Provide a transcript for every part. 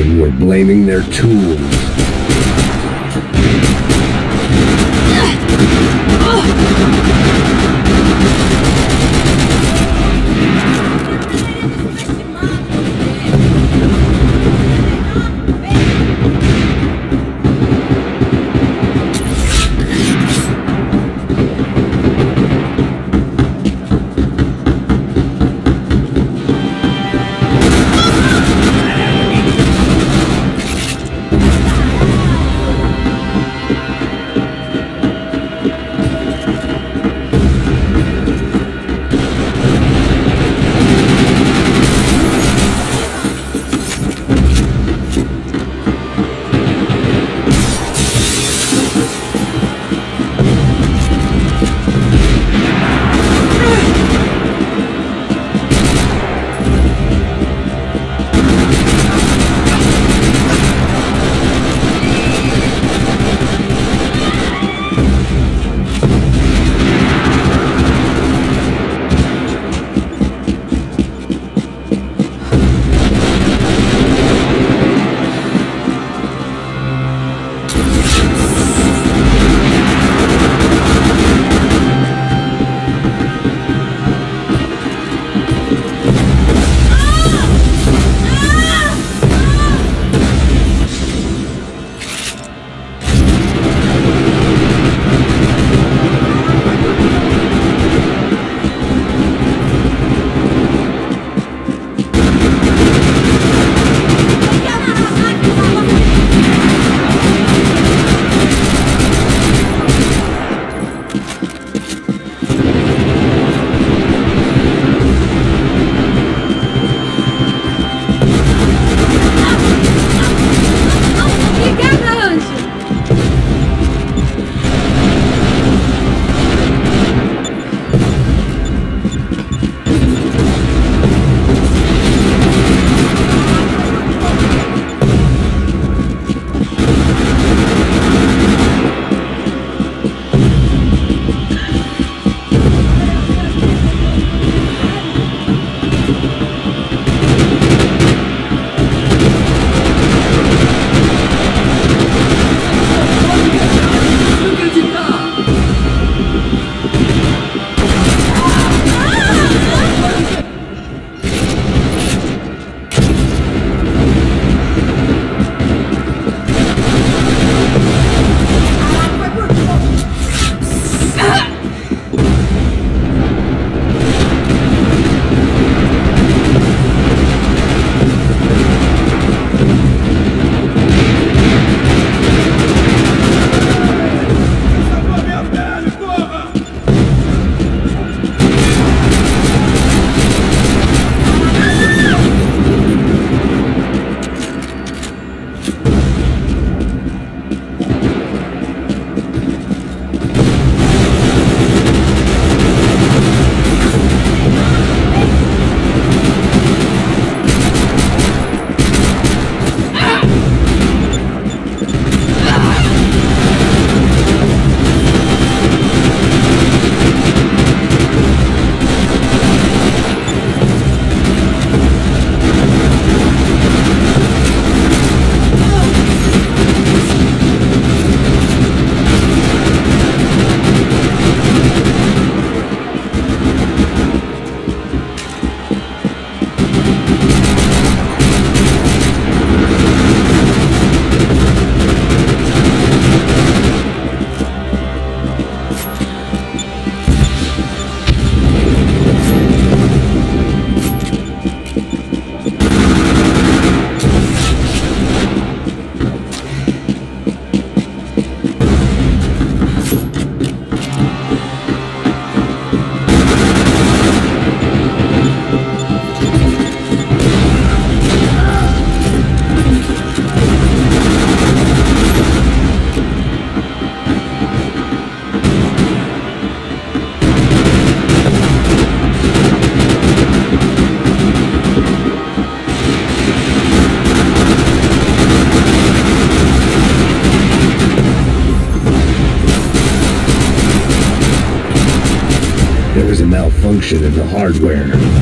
workmen were blaming their tools. Hardware.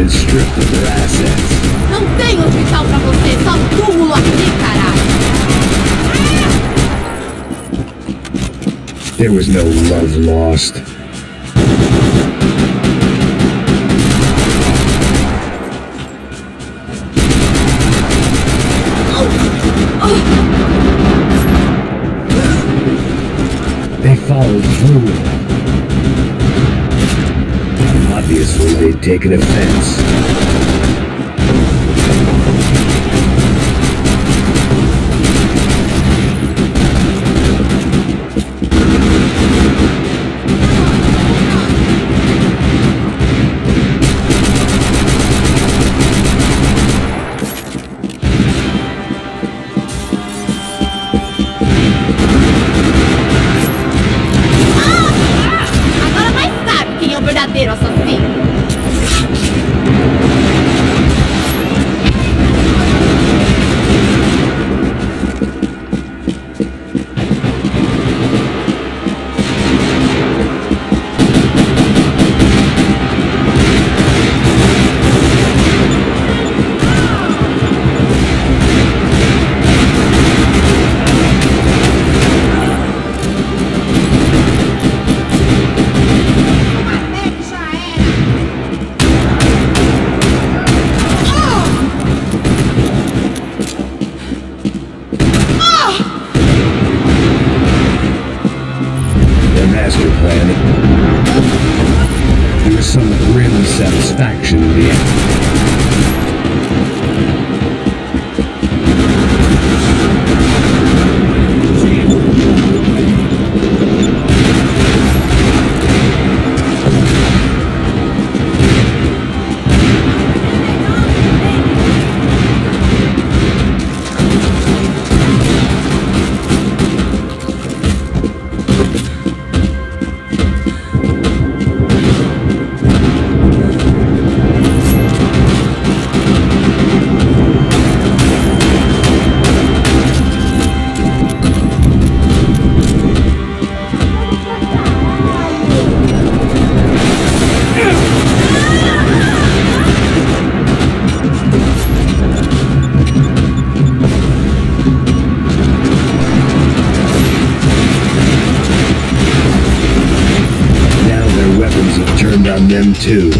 Been stripped of their assets. Não tem hospital pra você, só túmulo aqui, caralho! There was no love lost. They followed through. Obviously, they'd taken offense. Satisfaction in Now